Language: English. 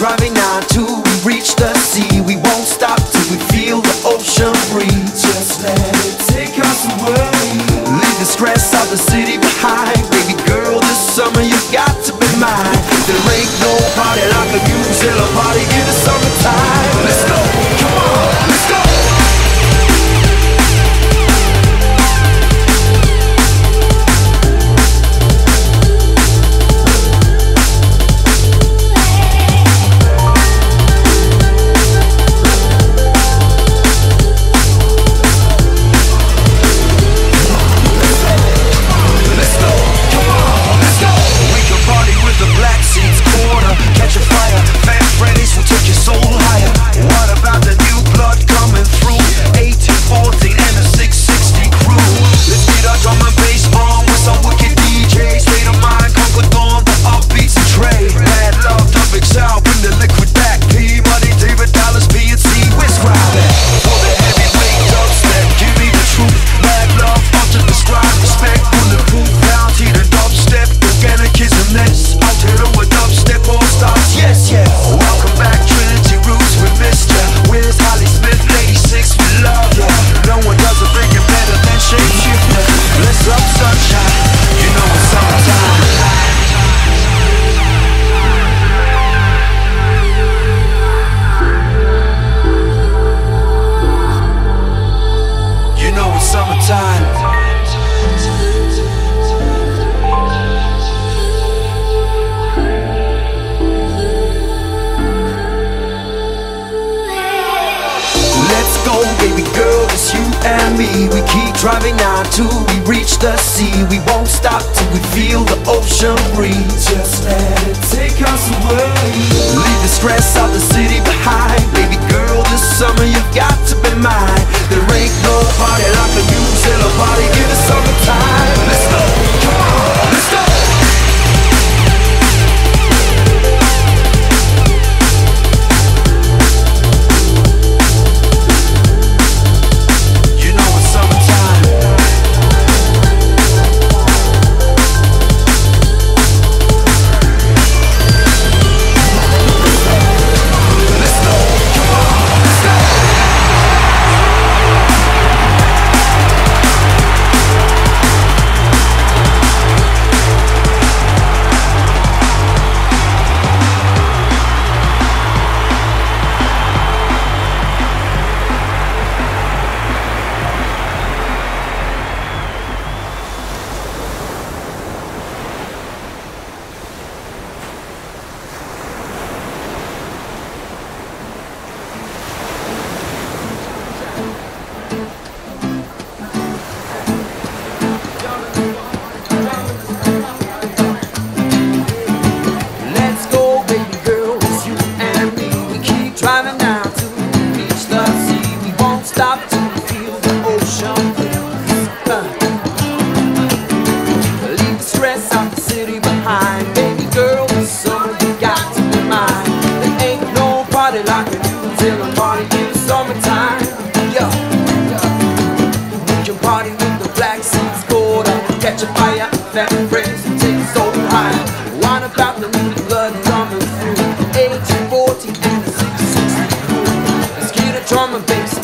driving on till we reach the sea. We won't stop till we feel the ocean breeze. Just let it take us away. Leave the stress of the city behind. Baby girl, this summer you got to be mine. There ain't no party like a New Zealand party Yes, yes. Keep driving on till we reach the sea. We won't stop till we feel the ocean breeze. Just let it take us away. Leave the stress of the city behind. Baby girl, this summer you've got to be mine. There ain't no party like a New Zealand party party in the summertime. Can party with the black catch a fire, take so high. What about the blood coming through? 1840 and the 660 crew. Let's get drum and bass.